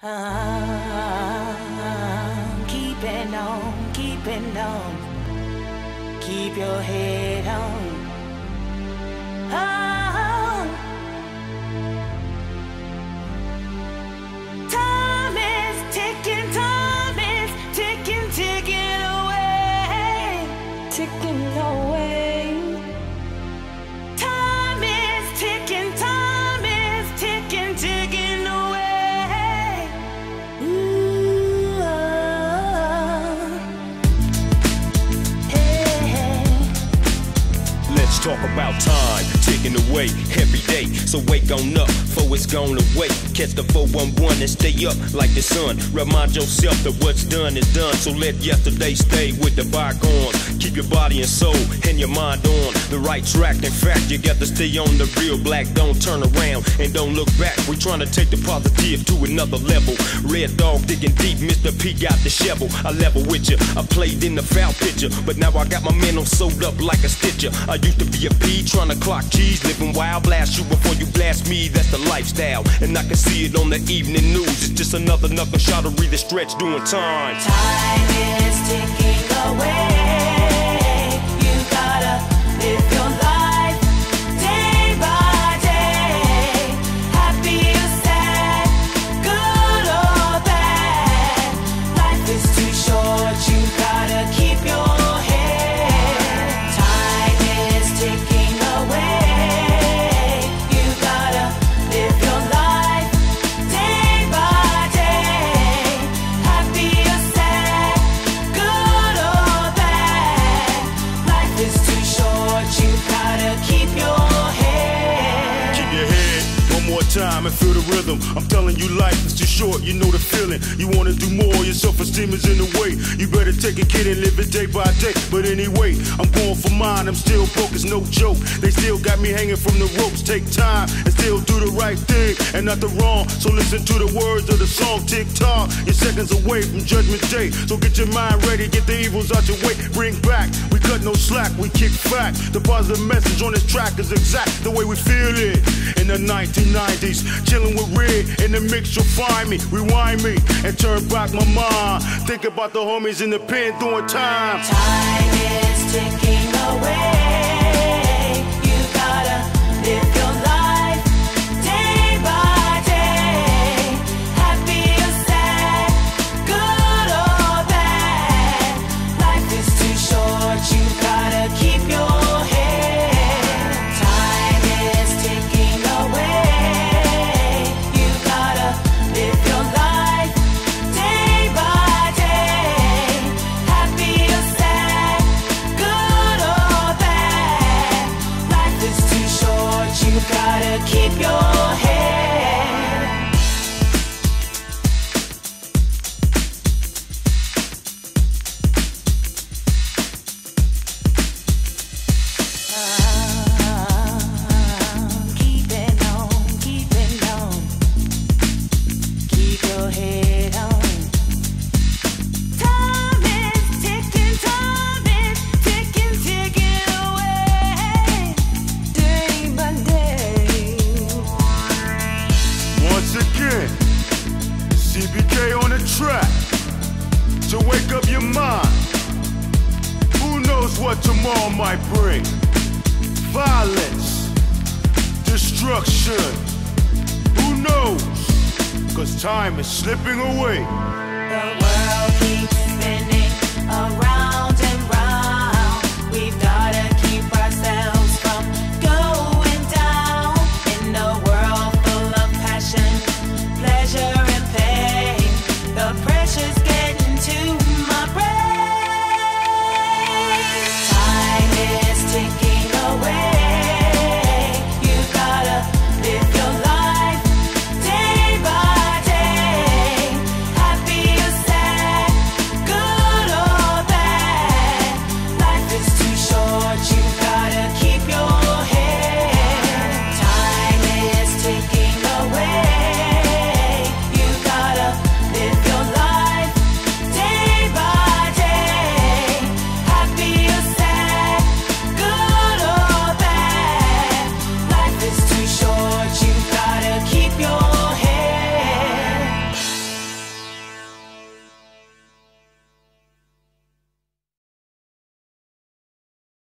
Ah, keeping on, keeping on. Keep your head on. Talk about time ticking away every day. So wake on up, for it's gone away. Catch the 411 and stay up like the sun. Remind yourself that what's done is done. So let yesterday stay with the bygones. Keep your body and soul and your mind on the right track. In fact, you got to stay on the real black. Don't turn around and don't look back. We're trying to take the positive to another level. Red Dogg digging deep, Mr. P got the shovel. I level with you. I played in the foul picture, but now I got my mental sewed up like a stitcher. I used to be a P trying to clock cheese, living wild. Blast you before you blast me. That's the lifestyle, and I can see it on the evening news. It's just another knuckle shot to read the stretch doing time. Time is ticking away. Time and feel the rhythm. I'm telling you, life is too short. You know the feeling. You wanna do more, your self-esteem is in the way. You better take a kid and live it day by day. But anyway, I'm going for mine. I'm still it's no joke. They still got me hanging from the ropes. Take time and still do the right thing and not the wrong. So listen to the words of the song. Tick tock, you're seconds away from Judgment Day. So get your mind ready, get the evils out your way. Bring back, we cut no slack, we kick back. The positive message on this track is exact the way we feel it. In the 1990s, chilling with Red in the mix, you'll find me. Rewind me and turn back my mind. Think about the homies in the pen doing time. Time is ticking away. What tomorrow might bring? Violence, destruction. Who knows? Cause time is slipping away.